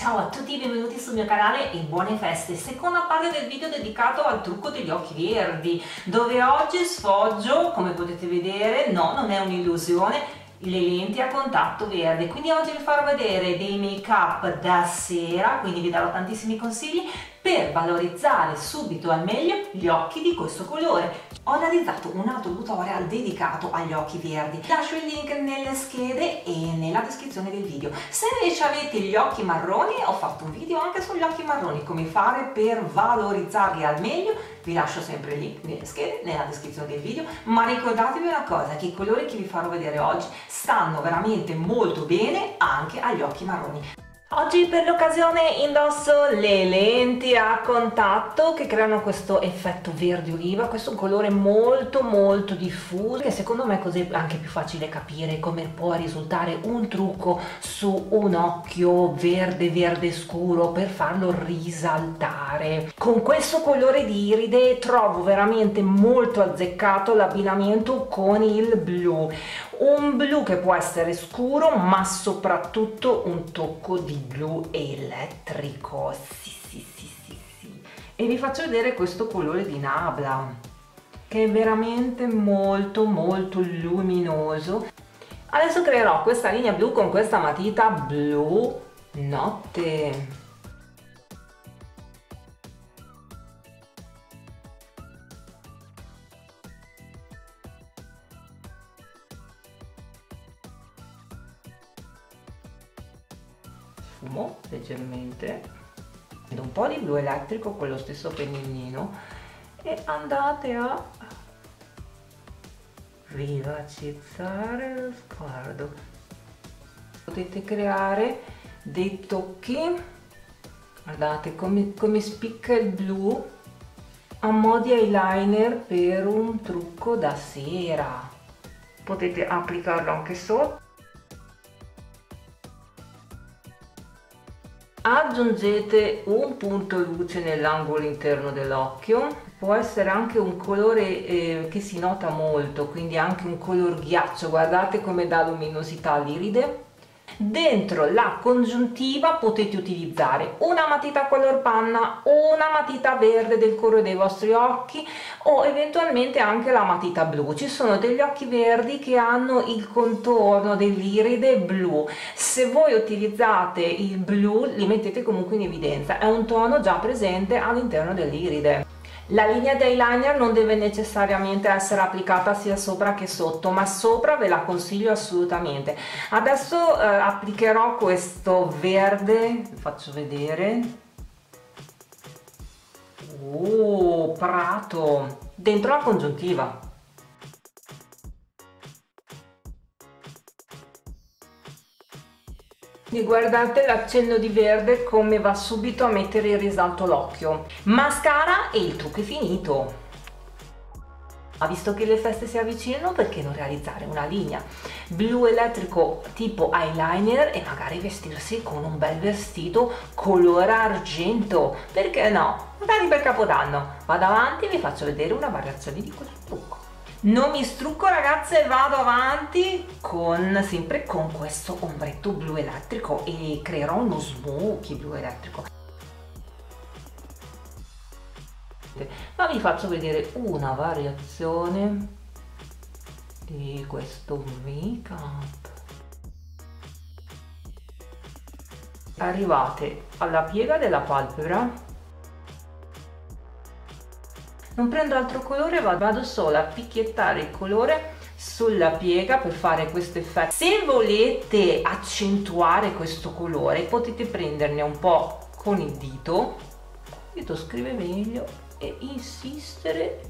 Ciao a tutti, benvenuti sul mio canale e buone feste! Seconda parte del video dedicato al trucco degli occhi verdi, dove oggi sfoggio, come potete vedere, no, non è un'illusione, le lenti a contatto verde quindi oggi vi farò vedere dei make up da sera quindi vi darò tantissimi consigli per valorizzare subito al meglio gli occhi di questo colore ho realizzato un auto tutorial dedicato agli occhi verdi. Lascio il link nelle schede e nella descrizione del video. Se invece avete gli occhi marroni ho fatto un video anche sugli occhi marroni come fare per valorizzarli al meglio. Vi lascio sempre il link nelle schede nella descrizione del video. Ma ricordatevi una cosa che i colori che vi farò vedere oggi stanno veramente molto bene anche agli occhi marroni Oggi per l'occasione indosso le lenti a contatto che creano questo effetto verde oliva, questo è un colore molto molto diffuso che secondo me è così anche più facile capire come può risultare un trucco su un occhio verde verde scuro per farlo risaltare. Con questo colore di iride trovo veramente molto azzeccato l'abbinamento con il blu, un blu che può essere scuro ma soprattutto un tocco di blu elettrico. Sì sì sì sì sì. E vi faccio vedere questo colore di Nabla che è veramente molto molto luminoso. Adesso creerò questa linea blu con questa matita blu notte sfumo leggermente un po' di blu elettrico con lo stesso pennellino e andate a vivacizzare lo sguardo. Potete creare dei tocchi. Guardate come, come spicca il blu a mo' di eyeliner per un trucco da sera. Potete applicarlo anche sotto aggiungete un punto luce nell'angolo interno dell'occhio. Può essere anche un colore eh, che si nota molto quindi anche un color ghiaccio. Guardate come dà luminosità all'iride Dentro la congiuntiva potete utilizzare una matita color panna una matita verde del colore dei vostri occhi o eventualmente anche la matita blu. Ci sono degli occhi verdi che hanno il contorno dell'iride blu. Se voi utilizzate il blu li mettete comunque in evidenza, è un tono già presente all'interno dell'iride. La linea di eyeliner non deve necessariamente essere applicata sia sopra che sotto, ma sopra ve la consiglio assolutamente. Adesso eh, applicherò questo verde, vi faccio vedere. Oh, prato! Dentro la congiuntiva. E guardate l'accenno di verde come va subito a mettere in risalto l'occhio. Mascara e il trucco è finito. Ma visto che le feste si avvicinano perché non realizzare una linea? Blu elettrico tipo eyeliner e magari vestirsi con un bel vestito color argento. Perché no? Magari per capodanno. Vado avanti e vi faccio vedere una variazione di questo trucco non mi strucco ragazze vado avanti con sempre con questo ombretto blu elettrico e creerò uno smokey blu elettrico. Ma vi faccio vedere una variazione di questo make up arrivate alla piega della palpebra non prendo altro colore vado solo a picchiettare il colore sulla piega per fare questo effetto. Se volete accentuare questo colore potete prenderne un po' con il dito il dito scrive meglio e insistere.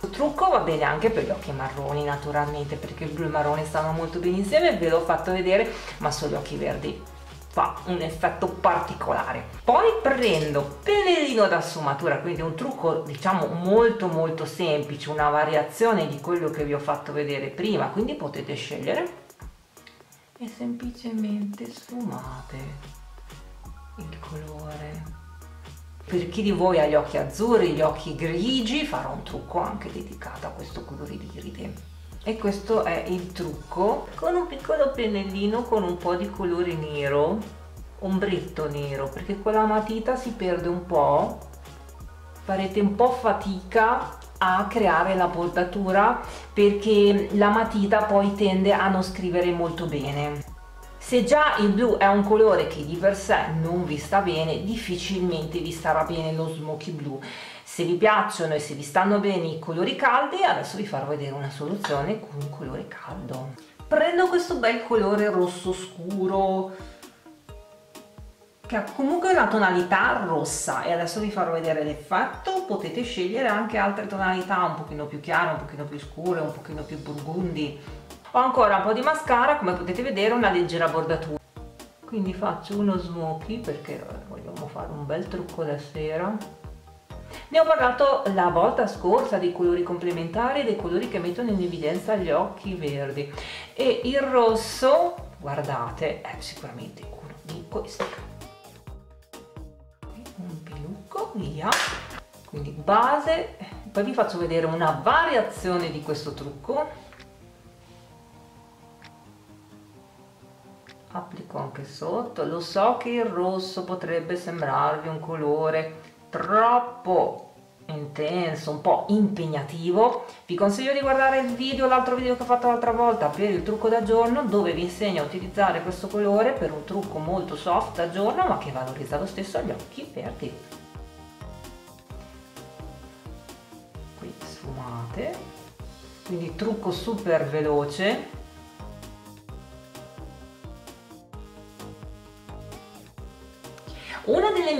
Il trucco va bene anche per gli occhi marroni naturalmente perché il blu e il marrone stanno molto bene insieme ve l'ho fatto vedere ma sugli occhi verdi fa un effetto particolare. Poi prendo pennellino da sfumatura quindi un trucco diciamo molto molto semplice una variazione di quello che vi ho fatto vedere prima quindi potete scegliere. E semplicemente sfumate il colore. Per chi di voi ha gli occhi azzurri gli occhi grigi farò un trucco anche dedicato a questo colore di iride e questo è il trucco. Con un piccolo pennellino con un po' di colore nero ombretto nero perché con la matita si perde un po' farete un po' fatica a creare la bordatura perché la matita poi tende a non scrivere molto bene. Se già il blu è un colore che di per sé non vi sta bene difficilmente vi starà bene lo smoky blu se vi piacciono e se vi stanno bene i colori caldi adesso vi farò vedere una soluzione con un colore caldo. Prendo questo bel colore rosso scuro che ha comunque una tonalità rossa e adesso vi farò vedere l'effetto. Potete scegliere anche altre tonalità un pochino più chiare un pochino più scure un pochino più burgundi. Ho ancora un po' di mascara come potete vedere una leggera bordatura. Quindi faccio uno smoky perché vogliamo fare un bel trucco da sera ne ho parlato la volta scorsa dei colori complementari dei colori che mettono in evidenza gli occhi verdi. E il rosso guardate è sicuramente uno di questi. Un pilucco via. Quindi base. Poi vi faccio vedere una variazione di questo trucco. Applico anche sotto. Lo so che il rosso potrebbe sembrarvi un colore troppo intenso, un po' impegnativo vi consiglio di guardare il video, l'altro video che ho fatto l'altra volta per il trucco da giorno dove vi insegno a utilizzare questo colore per un trucco molto soft da giorno ma che valorizza lo stesso gli occhi verdi. Qui sfumate. Quindi trucco super veloce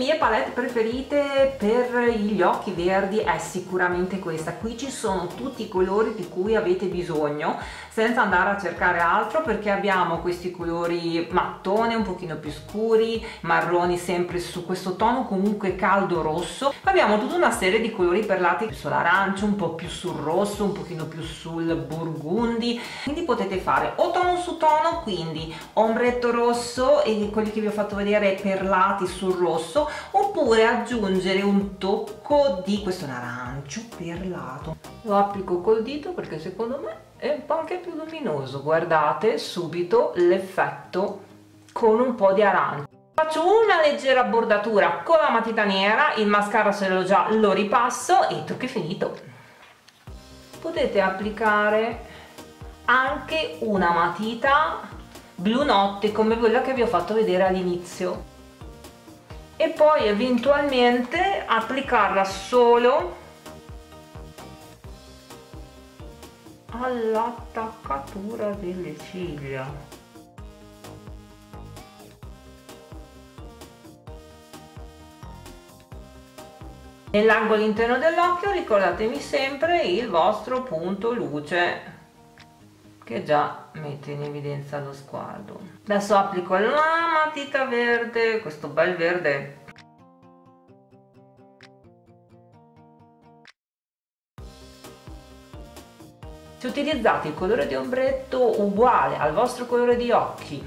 mie palette preferite per gli occhi verdi è sicuramente questa. Qui ci sono tutti i colori di cui avete bisogno senza andare a cercare altro perché abbiamo questi colori mattone un pochino più scuri, marroni sempre su questo tono comunque caldo rosso. Abbiamo tutta una serie di colori perlati sull'arancio, un po' più sul rosso, un pochino più sul burgundi. Quindi potete fare o tono su tono, quindi ombretto rosso e quelli che vi ho fatto vedere perlati sul rosso oppure aggiungere un tocco di questo arancio perlato lo applico col dito perché secondo me è un po' anche più luminoso. Guardate subito l'effetto con un po' di arancio. Faccio una leggera bordatura con la matita nera il mascara se l'ho già lo ripasso e il trucco è finito. Potete applicare anche una matita blu notte come quella che vi ho fatto vedere all'inizio e poi eventualmente applicarla solo all'attaccatura delle ciglia. Nell'angolo interno dell'occhio ricordatemi sempre il vostro punto luce che già mette in evidenza lo sguardo. Adesso applico la matita verde questo bel verde. Se utilizzate il colore di ombretto uguale al vostro colore di occhi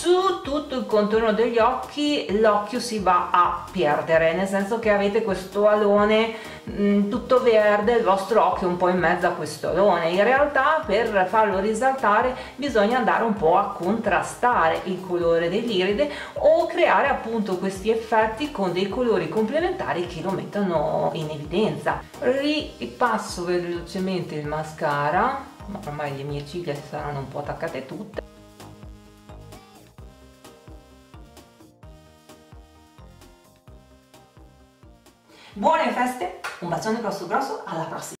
su tutto il contorno degli occhi l'occhio si va a perdere nel senso che avete questo alone mh, mm, tutto verde il vostro occhio un po' in mezzo a questo alone. In realtà per farlo risaltare bisogna andare un po' a contrastare il colore dell'iride o creare appunto questi effetti con dei colori complementari che lo mettono in evidenza. Ripasso velocemente il mascara ma ormai le mie ciglia si saranno un po' attaccate tutte Buone feste, un bacione grosso grosso, alla prossima!